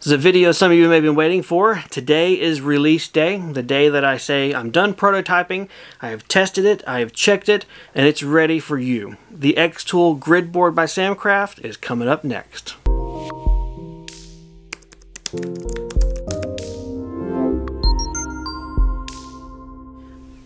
This is a video some of you may have been waiting for. Today is release day, the day that I say I'm done prototyping, I have tested it, I have checked it, and it's ready for you. The Xtool Grid Board by Samcraft is coming up next.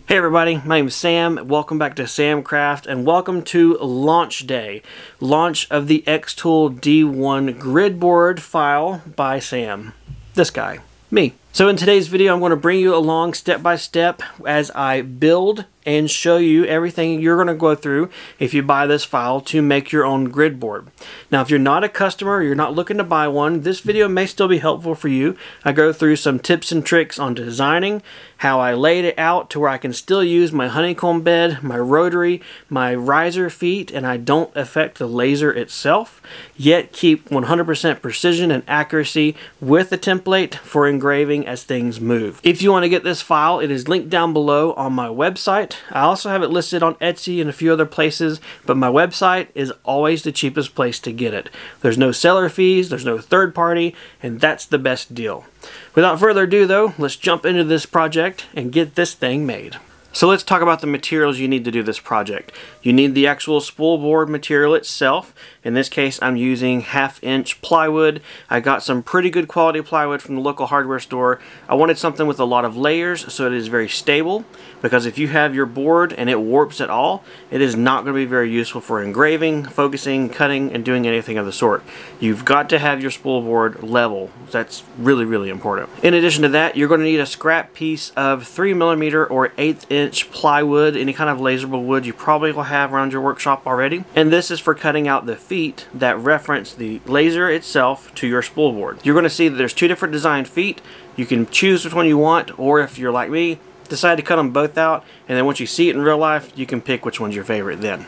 Hey everybody, my name is Sam. Welcome back to Samcraft and welcome to launch day. Launch of the Xtool D1 grid board file by Sam. This guy, me. So in today's video, I'm going to bring you along step by step as I build and show you everything you're going to go through if you buy this file to make your own grid board. Now if you're not a customer, you're not looking to buy one, this video may still be helpful for you. I go through some tips and tricks on designing, how I laid it out to where I can still use my honeycomb bed, my rotary, my riser feet, and I don't affect the laser itself, yet keep 100% precision and accuracy with the template for engraving as things move. If you want to get this file, it is linked down below on my website, I also have it listed on Etsy and a few other places, but my website is always the cheapest place to get it. There's no seller fees, there's no third party, and that's the best deal. Without further ado though, let's jump into this project and get this thing made. So let's talk about the materials you need to do this project. You need the actual spoil board material itself. In this case, I'm using half inch plywood. I got some pretty good quality plywood from the local hardware store. I wanted something with a lot of layers so it is very stable because if you have your board and it warps at all, it is not going to be very useful for engraving, focusing, cutting, and doing anything of the sort. You've got to have your spoil board level. That's really, really important. In addition to that, you're going to need a scrap piece of 3 millimeter or 8th inch inch plywood, any kind of laserable wood you probably will have around your workshop already. And this is for cutting out the feet that reference the laser itself to your spoil board. You're going to see that there's two different design feet. You can choose which one you want, or if you're like me, decide to cut them both out, and then once you see it in real life, you can pick which one's your favorite then.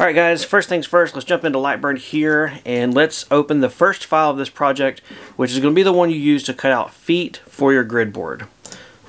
Alright guys, first things first, let's jump into Lightburn here and let's open the first file of this project, which is going to be the one you use to cut out feet for your grid board.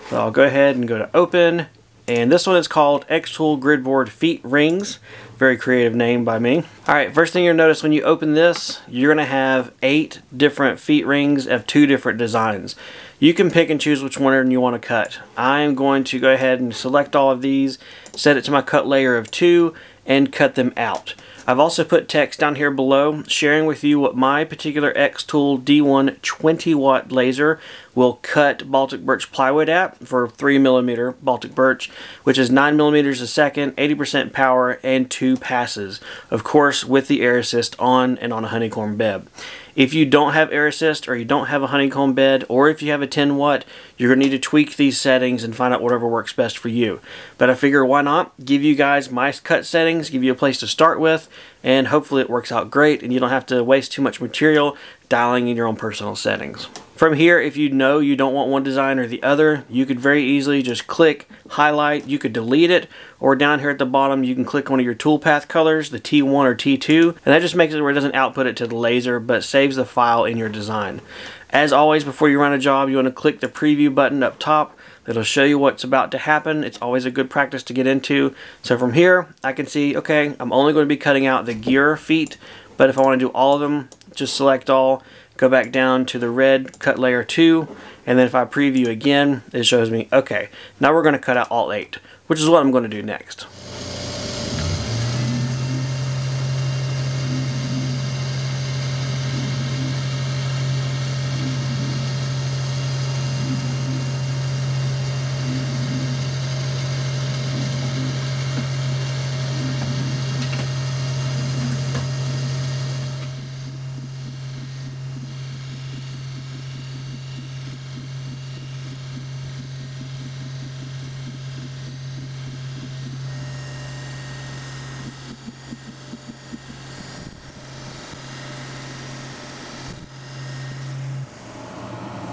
So I'll go ahead and go to open and this one is called Xtool Gridboard Feet Rings. Very creative name by me. Alright, first thing you'll notice when you open this, you're to have eight different feet rings of two different designs. You can pick and choose which one you want to cut. I'm going to go ahead and select all of these, set it to my cut layer of two, and cut them out. I've also put text down here below sharing with you what my particular Xtool D1 20 watt laser will cut Baltic birch plywood at for 3 millimeter Baltic birch, which is 9 millimeters a second, 80% power, and two passes. Of course, with the air assist on and on a honeycomb bed. If you don't have air assist or you don't have a honeycomb bed or if you have a 10 watt, you're going to need to tweak these settings and find out whatever works best for you. But I figure why not give you guys my cut settings, give you a place to start with, and hopefully it works out great and you don't have to waste too much material dialing in your own personal settings. From here, if you know you don't want one design or the other, you could very easily just click, highlight, you could delete it, or down here at the bottom you can click one of your toolpath colors, the T1 or T2, and that just makes it where it doesn't output it to the laser, but saves the file in your design. As always, before you run a job, you want to click the preview button up top. It'll show you what's about to happen. It's always a good practice to get into. So from here, I can see, okay, I'm only going to be cutting out the gear feet, but if I want to do all of them, just select all, go back down to the red cut layer 2 and then if I preview again it shows me okay now we're going to cut out all 8 which is what I'm going to do next.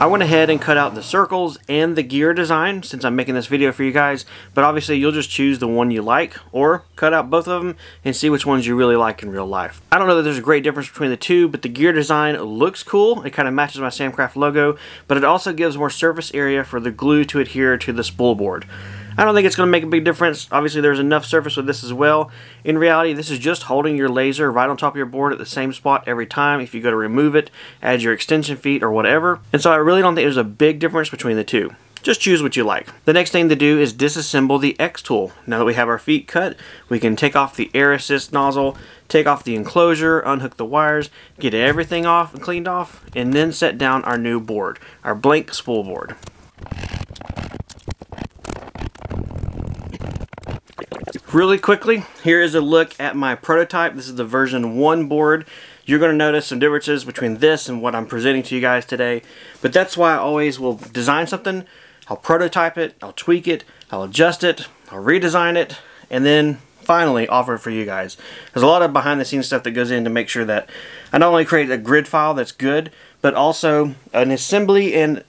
I went ahead and cut out the circles and the gear design since I'm making this video for you guys, but obviously you'll just choose the one you like or cut out both of them and see which ones you really like in real life. I don't know that there's a great difference between the two, but the gear design looks cool. It kind of matches my Samcraft logo, but it also gives more surface area for the glue to adhere to the spoil board. I don't think it's going to make a big difference. Obviously, there's enough surface with this as well. In reality, this is just holding your laser right on top of your board at the same spot every time. If you go to remove it, add your extension feet or whatever. And so I really don't think there's a big difference between the two. Just choose what you like. The next thing to do is disassemble the Xtool. Now that we have our feet cut, we can take off the air assist nozzle, take off the enclosure, unhook the wires, get everything off and cleaned off, and then set down our new board, our blank spoil board. Really quickly, here is a look at my prototype. This is the version 1 board. You're going to notice some differences between this and what I'm presenting to you guys today. But that's why I always will design something, I'll prototype it, I'll tweak it, I'll adjust it, I'll redesign it, and then finally offer it for you guys. There's a lot of behind the scenes stuff that goes in to make sure that I not only create a grid file that's good, but also an assembly and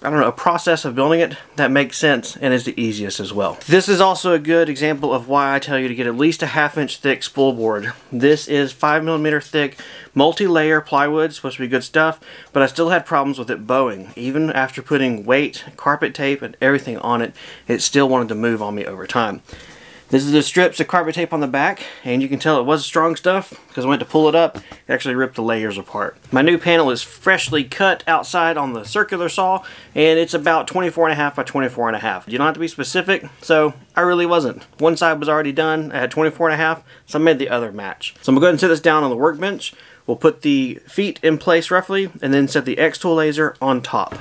I don't know, a process of building it that makes sense and is the easiest as well. This is also a good example of why I tell you to get at least a half inch thick spoil board. This is 5 millimeter thick, multi-layer plywood, supposed to be good stuff, but I still had problems with it bowing. Even after putting weight, carpet tape, and everything on it, it still wanted to move on me over time. This is the strips of carpet tape on the back, and you can tell it was strong stuff because I went to pull it up, it actually ripped the layers apart. My new panel is freshly cut outside on the circular saw, and it's about 24 and a half by 24 and a half. You don't have to be specific, so I really wasn't. One side was already done, I had 24 and a half, so I made the other match. So I'm gonna go ahead and set this down on the workbench. We'll put the feet in place roughly, and then set the Xtool laser on top.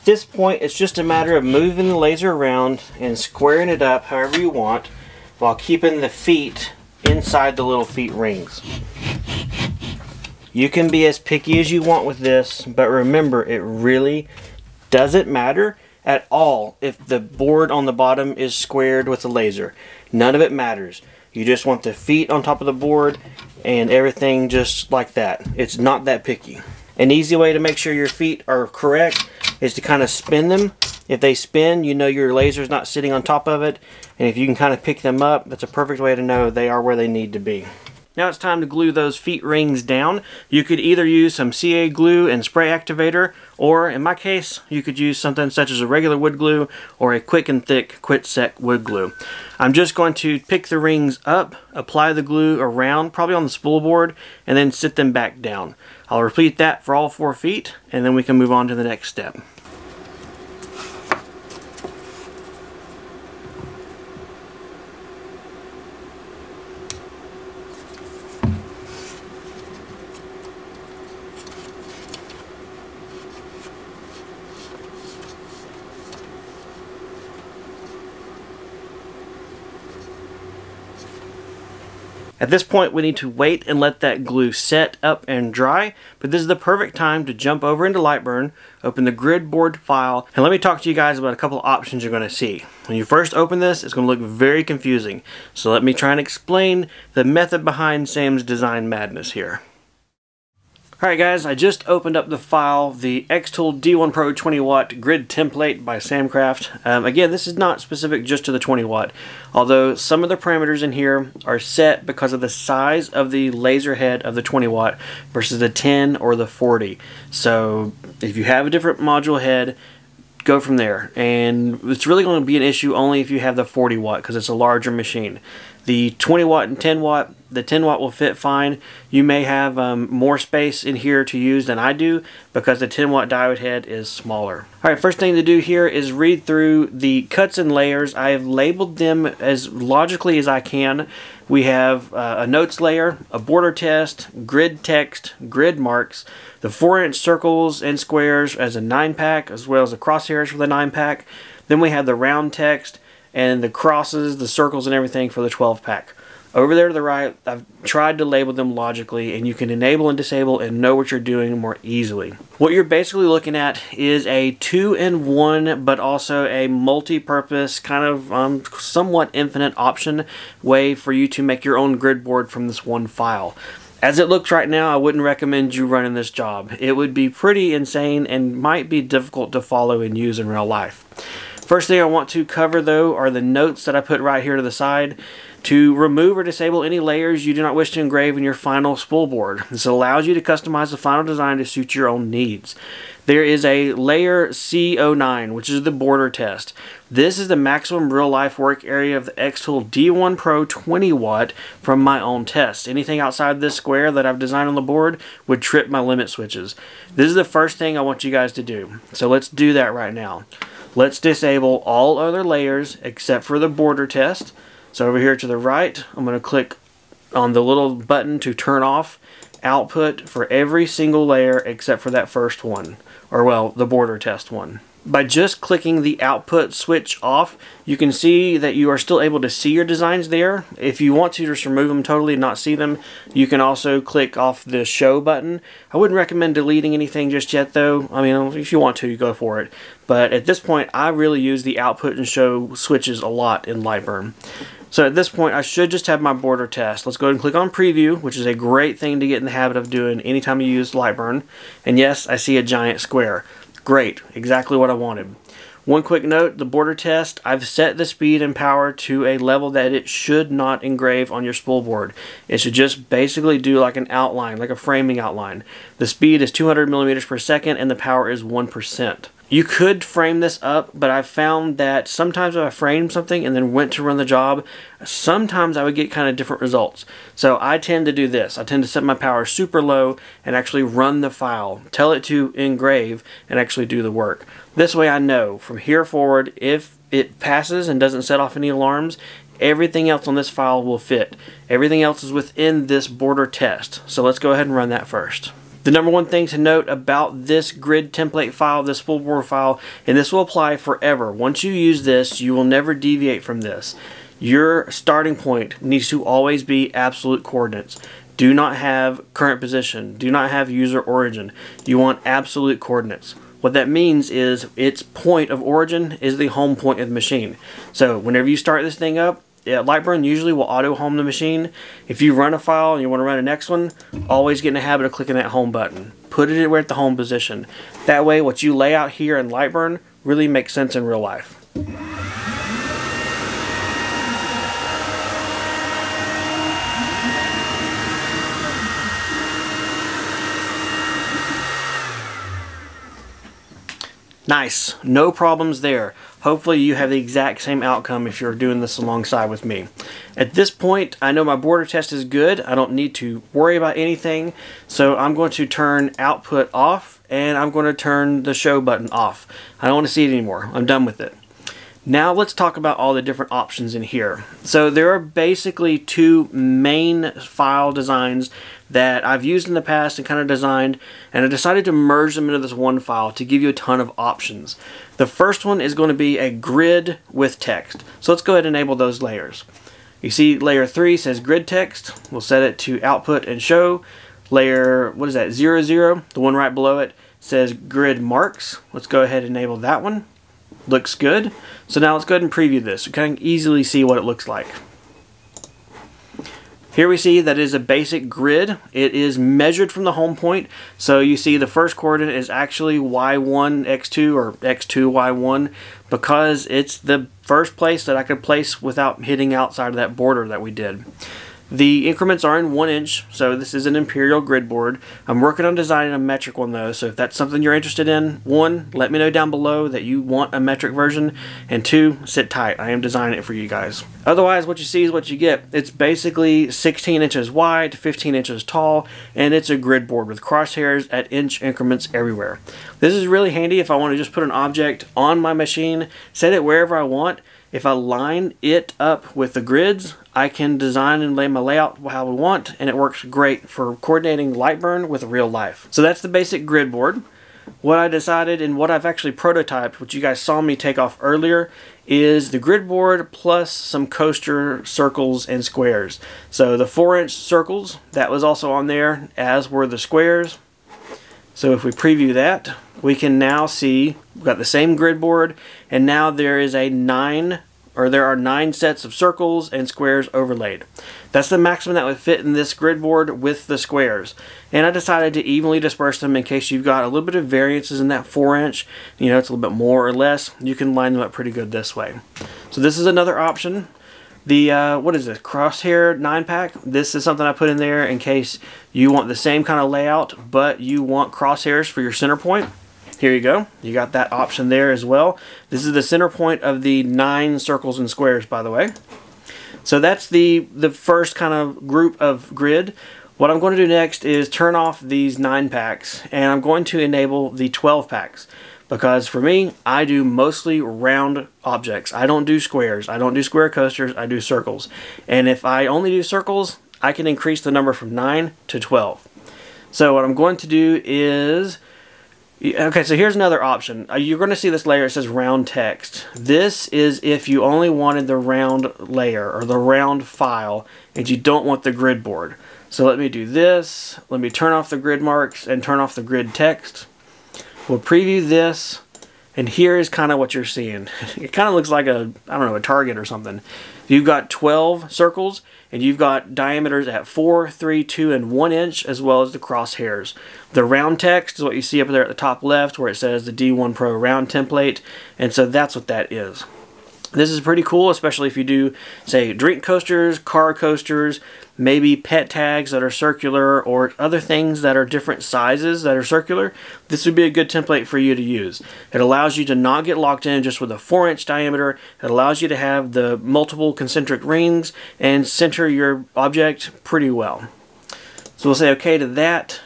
At this point, it's just a matter of moving the laser around and squaring it up however you want while keeping the feet inside the little feet rings. You can be as picky as you want with this, but remember, it really doesn't matter at all if the board on the bottom is squared with the laser. None of it matters. You just want the feet on top of the board and everything just like that. It's not that picky. An easy way to make sure your feet are correct is to kind of spin them. If they spin, you know your laser is not sitting on top of it. And if you can kind of pick them up, that's a perfect way to know they are where they need to be. Now it's time to glue those feet rings down. You could either use some CA glue and spray activator, or in my case, you could use something such as a regular wood glue or a quick and thick Kwik-Set wood glue. I'm just going to pick the rings up, apply the glue around, probably on the spoil board, and then sit them back down. I'll repeat that for all four feet, and then we can move on to the next step. At this point, we need to wait and let that glue set up and dry, but this is the perfect time to jump over into Lightburn, open the grid board file, and let me talk to you guys about a couple of options you're going to see. When you first open this, it's going to look very confusing, so let me try and explain the method behind Sam's design madness here. Alright guys, I just opened up the file, the Xtool D1 Pro 20 watt grid template by Samcraft. Um, again, this is not specific just to the 20 watt, although some of the parameters in here are set because of the size of the laser head of the 20 watt versus the 10 or the 40. So if you have a different module head, go from there. And it's really going to be an issue only if you have the 40 watt because it's a larger machine. The 20 watt and 10 watt, the 10 watt will fit fine. You may have um, more space in here to use than I do because the 10 watt diode head is smaller. Alright, first thing to do here is read through the cuts and layers. I have labeled them as logically as I can. We have uh, a notes layer, a border test, grid text, grid marks, the 4 inch circles and squares as a 9 pack, as well as the crosshairs for the 9 pack. Then we have the round text and the crosses, the circles and everything for the 12 pack. Over there to the right, I've tried to label them logically, and you can enable and disable and know what you're doing more easily. What you're basically looking at is a two-in-one, but also a multi-purpose, kind of um, somewhat infinite option way for you to make your own grid board from this one file. As it looks right now, I wouldn't recommend you running this job. It would be pretty insane and might be difficult to follow and use in real life. First thing I want to cover though are the notes that I put right here to the side to remove or disable any layers you do not wish to engrave in your final spoil board. This allows you to customize the final design to suit your own needs. There is a layer C09, which is the border test. This is the maximum real life work area of the Xtool D1 Pro 20 watt from my own test. Anything outside this square that I've designed on the board would trip my limit switches. This is the first thing I want you guys to do. So let's do that right now. Let's disable all other layers except for the border test. So over here to the right, I'm going to click on the little button to turn off output for every single layer except for that first one, or well, the border test one. By just clicking the output switch off, you can see that you are still able to see your designs there. If you want to just remove them totally and not see them, you can also click off the show button. I wouldn't recommend deleting anything just yet though. I mean, if you want to, you go for it. But at this point, I really use the output and show switches a lot in Lightburn. So at this point, I should just have my border test. Let's go ahead and click on preview, which is a great thing to get in the habit of doing anytime you use Lightburn. And yes, I see a giant square. Great, exactly what I wanted. One quick note, the border test, I've set the speed and power to a level that it should not engrave on your spoil board. It should just basically do like an outline, like a framing outline. The speed is 200 millimeters per second and the power is 1%. You could frame this up, but I found that sometimes if I framed something and then went to run the job, sometimes I would get kind of different results. So I tend to do this. I tend to set my power super low and actually run the file, tell it to engrave, and actually do the work. This way I know from here forward if it passes and doesn't set off any alarms, everything else on this file will fit. Everything else is within this border test. So let's go ahead and run that first. The number one thing to note about this grid template file, this full board file, and this will apply forever. Once you use this, you will never deviate from this. Your starting point needs to always be absolute coordinates. Do not have current position. Do not have user origin. You want absolute coordinates. What that means is its point of origin is the home point of the machine. So whenever you start this thing up, yeah, Lightburn usually will auto home the machine. If you run a file and you want to run the next one, always get in the habit of clicking that home button. Put it where at the home position. That way what you lay out here in Lightburn really makes sense in real life. Nice, no problems there. Hopefully you have the exact same outcome if you're doing this alongside with me. At this point, I know my border test is good. I don't need to worry about anything. So I'm going to turn output off and I'm going to turn the show button off. I don't want to see it anymore. I'm done with it. Now let's talk about all the different options in here. So there are basically two main file designs that I've used in the past and kind of designed and I decided to merge them into this one file to give you a ton of options. The first one is going to be a grid with text. So let's go ahead and enable those layers. You see layer 3 says grid text. We'll set it to output and show. Layer, what is that, 00, zero, the one right below it, says grid marks. Let's go ahead and enable that one looks good. So now let's go ahead and preview this. We can easily see what it looks like. Here we see that is a basic grid. It is measured from the home point. So you see the first coordinate is actually y1, x2, or x2, y1, because it's the first place that I could place without hitting outside of that border that we did. The increments are in one inch, so this is an Imperial grid board. I'm working on designing a metric one though, so if that's something you're interested in, one, let me know down below that you want a metric version, and two, sit tight. I am designing it for you guys. Otherwise, what you see is what you get. It's basically 16 inches wide, 15 inches tall, and it's a grid board with crosshairs at inch increments everywhere. This is really handy if I want to just put an object on my machine, set it wherever I want, if I line it up with the grids, I can design and lay my layout how we want, and it works great for coordinating Lightburn with real life. So that's the basic grid board. what I decided and what I've actually prototyped, which you guys saw me take off earlier, is the grid board plus some coaster circles and squares. So the 4 inch circles, that was also on there, as were the squares. So if we preview that, we can now see we've got the same grid board and now there is a 9 or there are nine sets of circles and squares overlaid. That's the maximum that would fit in this grid board with the squares. And I decided to evenly disperse them in case you've got a little bit of variances in that 4 inch. You know, it's a little bit more or less. You can line them up pretty good this way. So this is another option. The, uh, what is this, Crosshair 9 pack? This is something I put in there in case you want the same kind of layout, but you want crosshairs for your center point. Here you go. You got that option there as well. This is the center point of the nine circles and squares, by the way. So that's the, the first kind of group of grid. What I'm going to do next is turn off these 9 packs and I'm going to enable the 12 packs because for me, I do mostly round objects. I don't do squares. I don't do square coasters. I do circles. And if I only do circles, I can increase the number from 9 to 12. So what I'm going to do is Okay, so here's another option. Uh, you're going to see this layer, it says round text. This is if you only wanted the round layer or the round file and you don't want the grid board. So let me do this. Let me turn off the grid marks and turn off the grid text. We'll preview this and here is kind of what you're seeing. It kind of looks like a, I don't know, a target or something. You've got 12 circles and you've got diameters at 4, 3, 2, and 1 inch as well as the crosshairs. The round text is what you see up there at the top left where it says the D1 Pro round template and so that's what that is. This is pretty cool, especially if you do, say, drink coasters, car coasters, maybe pet tags that are circular, or other things that are different sizes that are circular. This would be a good template for you to use. It allows you to not get locked in just with a 4-inch diameter. It allows you to have the multiple concentric rings and center your object pretty well. So we'll say okay to that.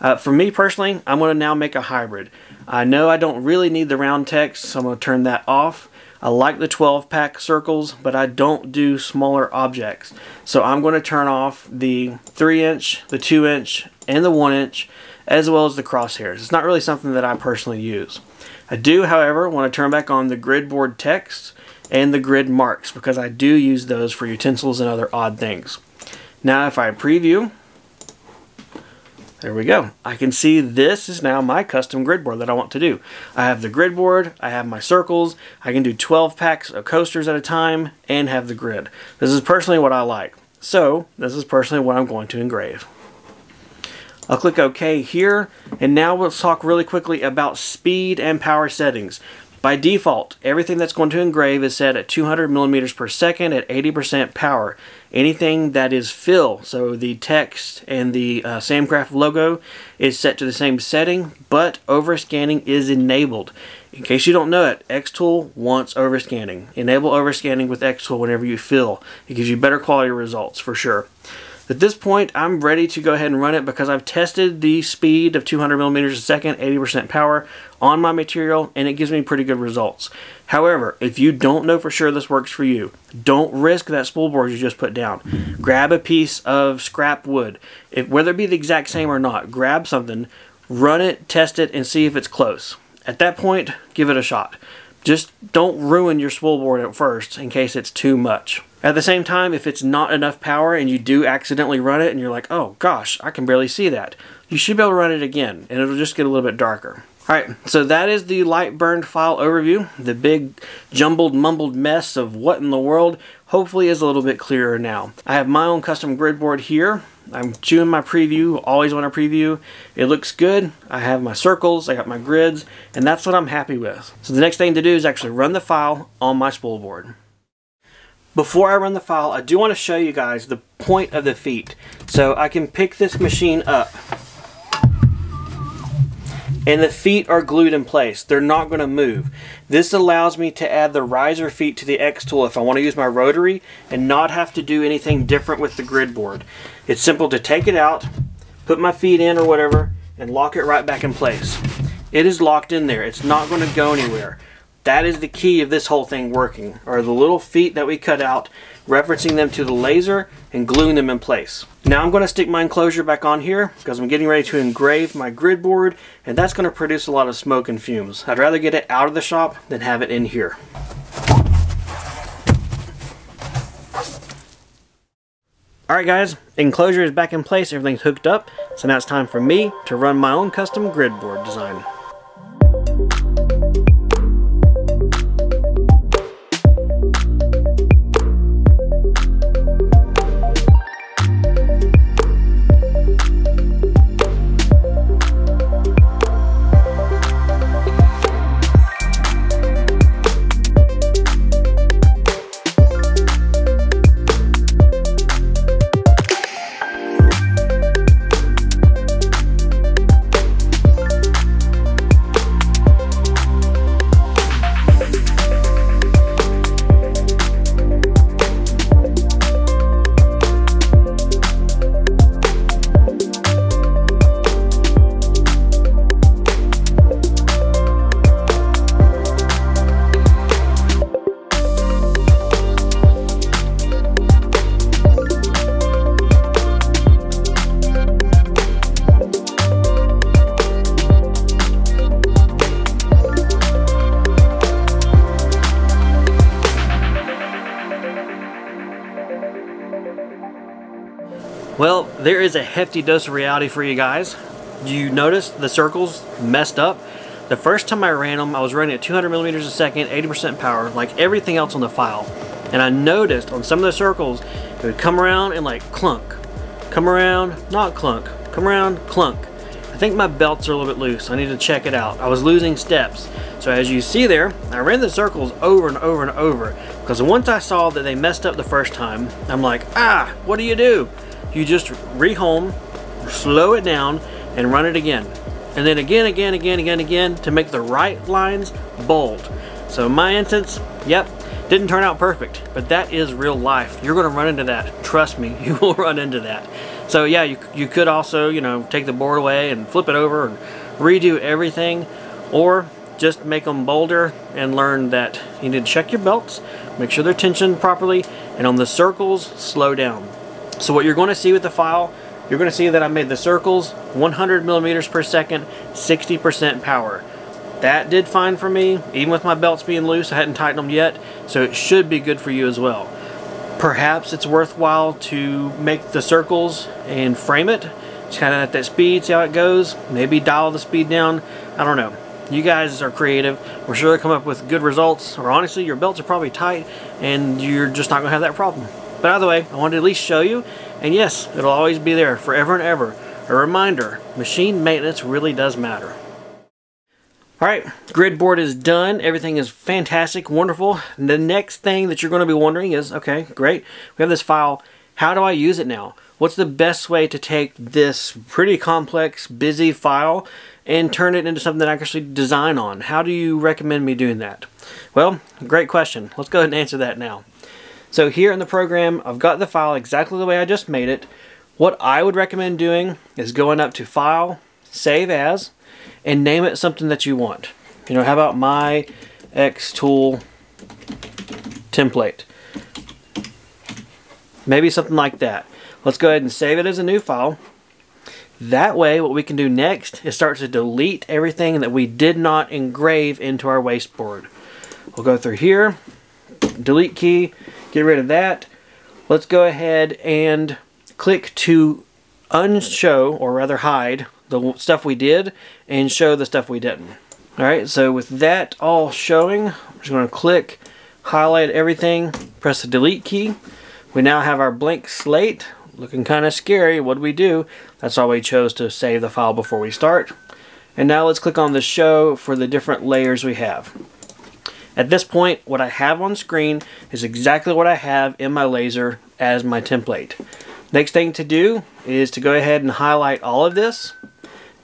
Uh, for me personally, I'm going to now make a hybrid. I know I don't really need the round text, so I'm going to turn that off. I like the 12 pack circles, but I don't do smaller objects. So I'm going to turn off the 3 inch, the 2 inch, and the 1 inch, as well as the crosshairs. It's not really something that I personally use. I do, however, want to turn back on the grid board text and the grid marks because I do use those for utensils and other odd things. Now if I preview, there we go. I can see this is now my custom grid board that I want to do. I have the grid board, I have my circles, I can do 12 packs of coasters at a time, and have the grid. This is personally what I like. So, this is personally what I'm going to engrave. I'll click OK here, and now we'll talk really quickly about speed and power settings. By default, everything that's going to engrave is set at 200 millimeters per second at 80% power. Anything that is fill, so the text and the uh, Samcraft logo is set to the same setting, but overscanning is enabled. In case you don't know it, Xtool wants overscanning. Enable overscanning with Xtool whenever you fill. It gives you better quality results for sure. At this point, I'm ready to go ahead and run it because I've tested the speed of 200 millimeters a second, 80% power on my material, and it gives me pretty good results. However, if you don't know for sure this works for you, don't risk that spoil board you just put down. Grab a piece of scrap wood, if, whether it be the exact same or not, grab something, run it, test it, and see if it's close. At that point, give it a shot. Just don't ruin your spoil board at first in case it's too much. At the same time, if it's not enough power and you do accidentally run it and you're like, oh gosh, I can barely see that, you should be able to run it again and it'll just get a little bit darker. Alright, so that is the light burned file overview. The big jumbled mumbled mess of what in the world hopefully is a little bit clearer now. I have my own custom grid board here. I'm doing my preview, always want to preview. It looks good. I have my circles, I got my grids, and that's what I'm happy with. So the next thing to do is actually run the file on my spoil board. Before I run the file, I do want to show you guys the point of the feet. So I can pick this machine up and the feet are glued in place. They're not going to move. This allows me to add the riser feet to the Xtool if I want to use my rotary and not have to do anything different with the grid board. It's simple to take it out, put my feet in or whatever, and lock it right back in place. It is locked in there. It's not going to go anywhere. That is the key of this whole thing working, are the little feet that we cut out referencing them to the laser and gluing them in place. Now I'm going to stick my enclosure back on here because I'm getting ready to engrave my grid board and that's going to produce a lot of smoke and fumes. I'd rather get it out of the shop than have it in here. Alright guys, enclosure is back in place, everything's hooked up, so now it's time for me to run my own custom grid board design. Well, there is a hefty dose of reality for you guys. You notice the circles messed up? The first time I ran them, I was running at 200 millimeters a second, 80% power, like everything else on the file. And I noticed on some of the circles, it would come around and like clunk. Come around, not clunk. Come around, clunk. I think my belts are a little bit loose. I need to check it out. I was losing steps. So as you see there, I ran the circles over and over and over because once I saw that they messed up the first time, I'm like, ah, what do you do? You just rehome, slow it down, and run it again. And then again, again, again, again, again, to make the right lines bold. So my instance, yep, didn't turn out perfect, but that is real life. You're gonna run into that. Trust me, you will run into that. So yeah, you, you could also, you know, take the board away and flip it over and redo everything, or just make them bolder and learn that you need to check your belts, make sure they're tensioned properly, and on the circles, slow down. So what you're going to see with the file, you're going to see that I made the circles 100 millimeters per second, 60% power. That did fine for me, even with my belts being loose, I hadn't tightened them yet, so it should be good for you as well. Perhaps it's worthwhile to make the circles and frame it, just kind of at that speed, see how it goes, maybe dial the speed down, I don't know. You guys are creative. We're sure to come up with good results, or honestly, your belts are probably tight, and you're just not going to have that problem. But either way, I wanted to at least show you. And yes, it'll always be there forever and ever. A reminder, machine maintenance really does matter. Alright, grid board is done. Everything is fantastic, wonderful. The next thing that you're going to be wondering is, okay, great. We have this file. How do I use it now? What's the best way to take this pretty complex, busy file and turn it into something that I can actually design on? How do you recommend me doing that? Well, great question. Let's go ahead and answer that now. So here in the program, I've got the file exactly the way I just made it. What I would recommend doing is going up to File, Save As, and name it something that you want. You know, how about my Xtool template? Maybe something like that. Let's go ahead and save it as a new file. That way, what we can do next is start to delete everything that we did not engrave into our wasteboard. We'll go through here, delete key, Get rid of that. Let's go ahead and click to unshow, or rather hide, the stuff we did and show the stuff we didn't. Alright, so with that all showing, I'm just going to click, highlight everything, press the delete key. We now have our blank slate, looking kind of scary. What do we do? That's why we chose to save the file before we start. And now let's click on the show for the different layers we have. At this point, what I have on screen is exactly what I have in my laser as my template. Next thing to do is to go ahead and highlight all of this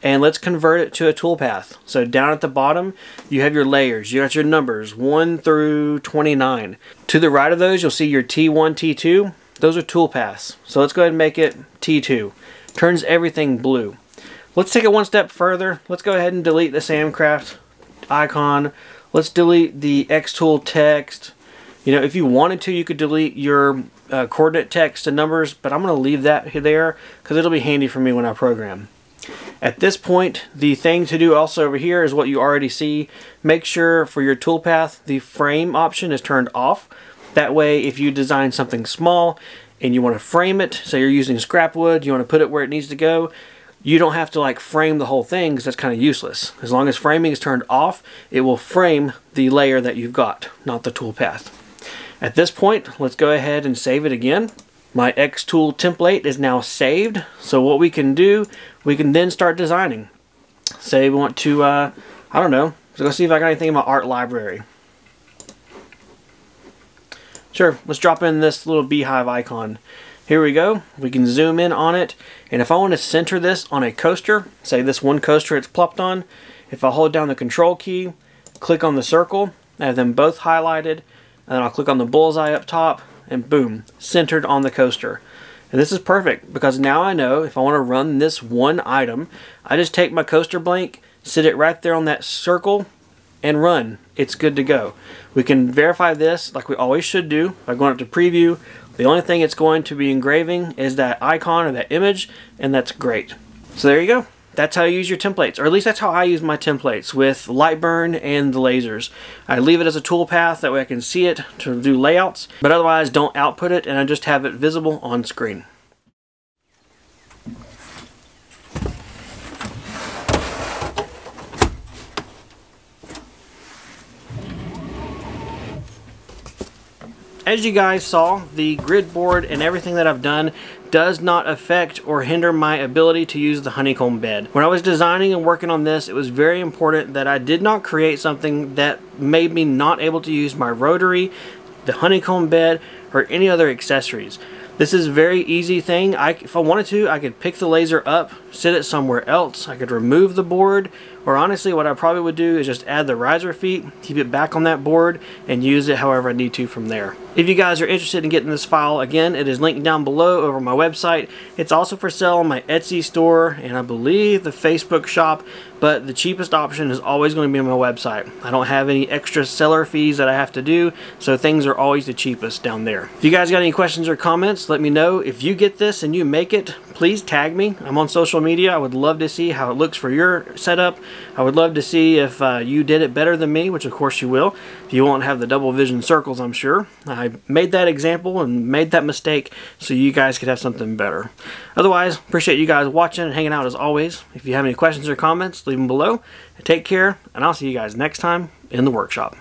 and let's convert it to a toolpath. So down at the bottom, you have your layers. You got your numbers 1 through 29. To the right of those, you'll see your T1, T2. Those are toolpaths. So let's go ahead and make it T2. Turns everything blue. Let's take it one step further. Let's go ahead and delete the Samcraft icon. Let's delete the Xtool text You know, if you wanted to, you could delete your uh, coordinate text and numbers, but I'm going to leave that there because it'll be handy for me when I program. At this point, the thing to do also over here is what you already see. Make sure for your toolpath, the frame option is turned off. That way, if you design something small and you want to frame it, say you're using scrap wood, you want to put it where it needs to go, you don't have to like frame the whole thing because that's kind of useless. As long as framing is turned off, it will frame the layer that you've got, not the toolpath. At this point, let's go ahead and save it again. My Xtool template is now saved. So what we can do, we can then start designing. Say we want to, uh, I don't know, so let's go see if I got anything in my art library. Sure, let's drop in this little beehive icon. Here we go. We can zoom in on it. And if I want to center this on a coaster, say this one coaster it's plopped on, if I hold down the control key, click on the circle, I have them both highlighted, and then I'll click on the bullseye up top, and boom, centered on the coaster. And this is perfect because now I know if I want to run this one item, I just take my coaster blank, sit it right there on that circle, and run. It's good to go. We can verify this like we always should do by going up to preview. The only thing it's going to be engraving is that icon or that image, and that's great. So there you go. That's how you use your templates, or at least that's how I use my templates with Lightburn and the lasers. I leave it as a toolpath, that way I can see it to do layouts, but otherwise don't output it and I just have it visible on screen. As you guys saw, the grid board and everything that I've done does not affect or hinder my ability to use the honeycomb bed. When I was designing and working on this, it was very important that I did not create something that made me not able to use my rotary, the honeycomb bed, or any other accessories. This is a very easy thing. I, if I wanted to, I could pick the laser up, sit it somewhere else. I could remove the board, or honestly, what I probably would do is just add the riser feet, keep it back on that board, and use it however I need to from there. If you guys are interested in getting this file, again, it is linked down below over my website. It's also for sale on my Etsy store, and I believe the Facebook shop, but the cheapest option is always going to be on my website. I don't have any extra seller fees that I have to do, so things are always the cheapest down there. If you guys got any questions or comments, let me know. If you get this and you make it, please tag me. I'm on social media. I would love to see how it looks for your setup. I would love to see if uh, you did it better than me, which of course you will. You won't have the double vision circles, I'm sure. I made that example and made that mistake so you guys could have something better. Otherwise, appreciate you guys watching and hanging out as always. If you have any questions or comments, leave them below. Take care, and I'll see you guys next time in the workshop.